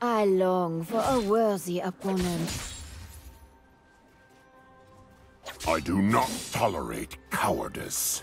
I long for a worthy opponent. I do not tolerate cowardice.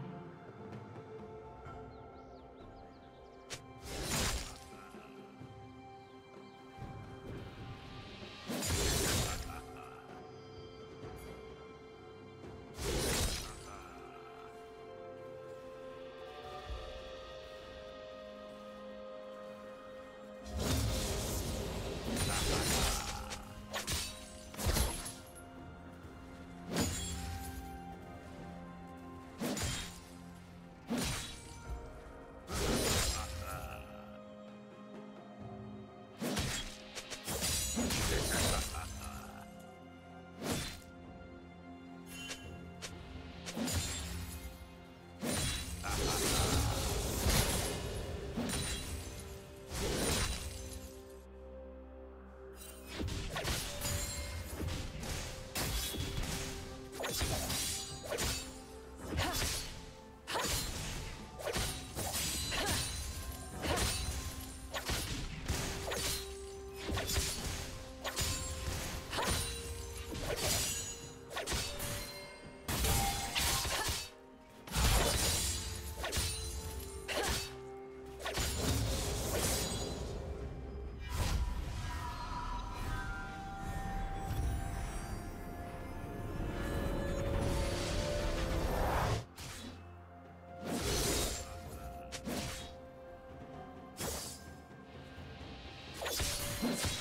Let's go.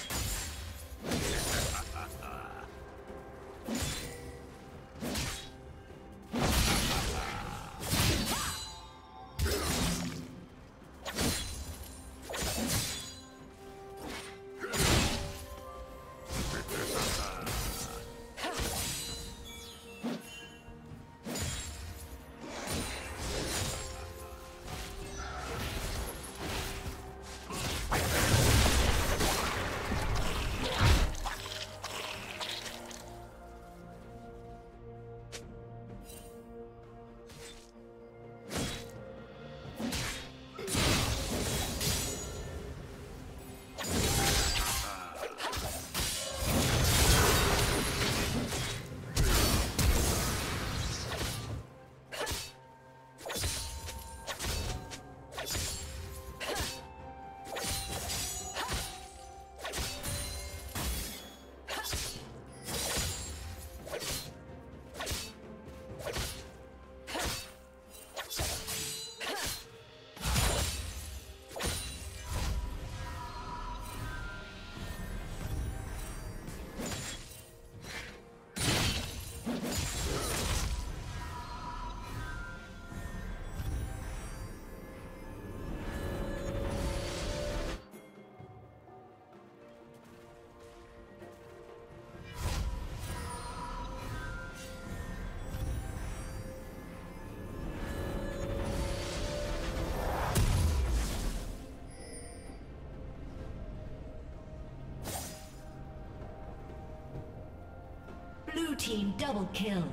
Team double kill.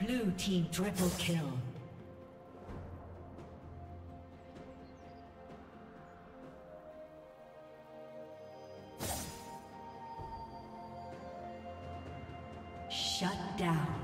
Blue team triple kill. Shut down.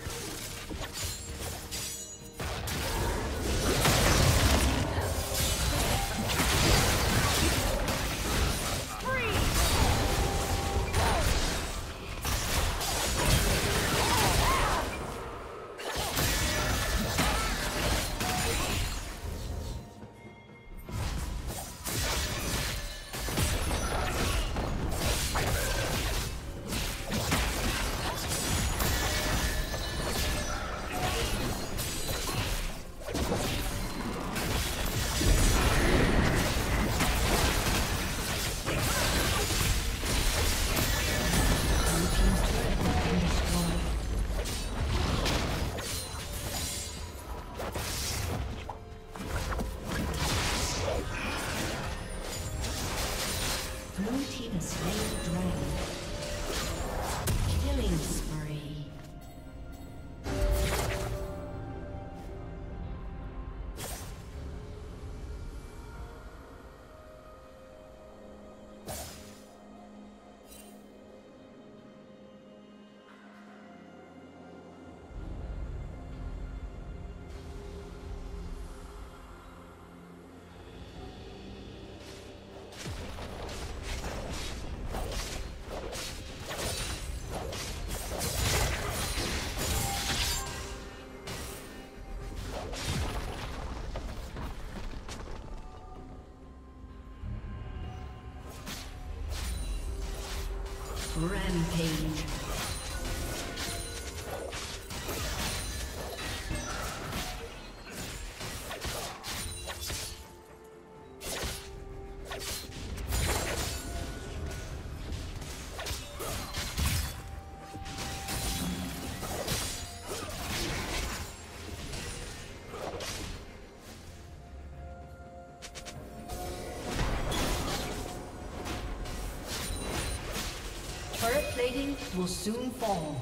Rampage. Will soon fall.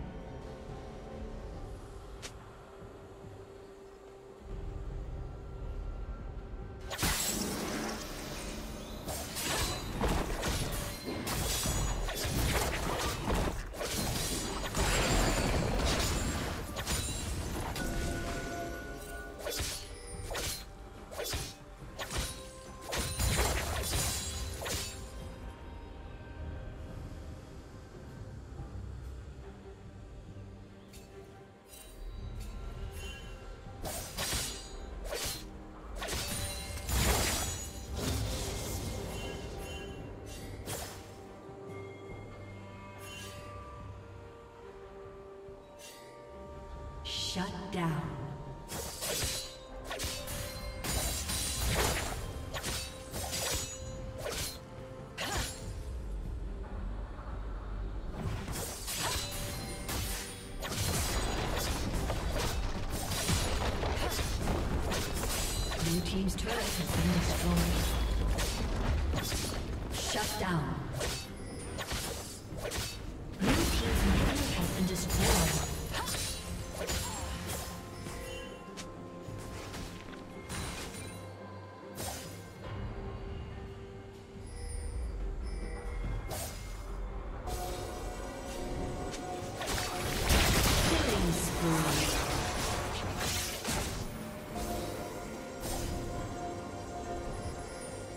Shut down.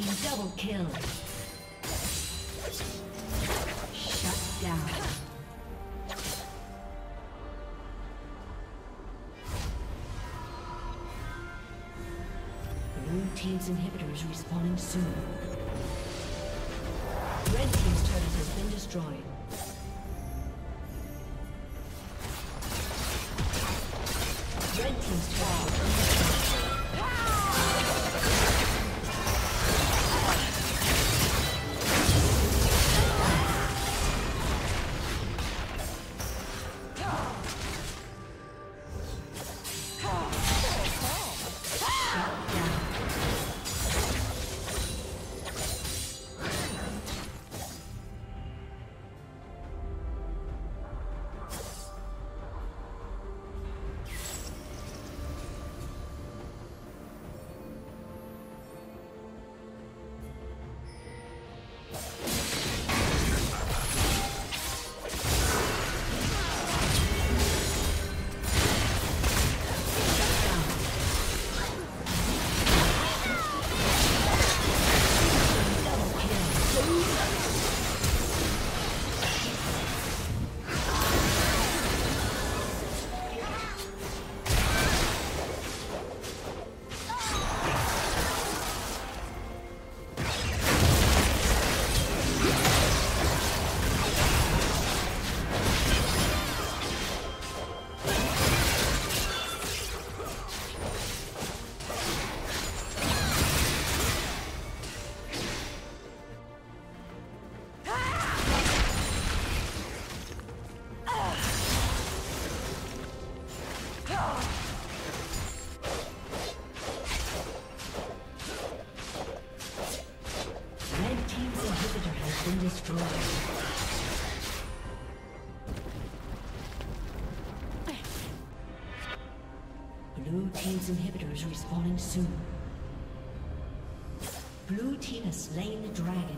Team double kill. Shut down. Blue team's inhibitor is respawning soon. Red team's turret has been destroyed. Inhibitors respawning soon. Blue team has slain the dragon.